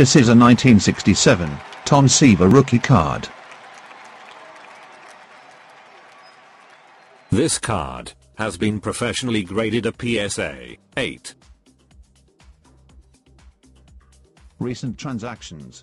This is a 1967 Tom Seaver rookie card. This card has been professionally graded a PSA 8. Recent transactions